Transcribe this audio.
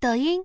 抖音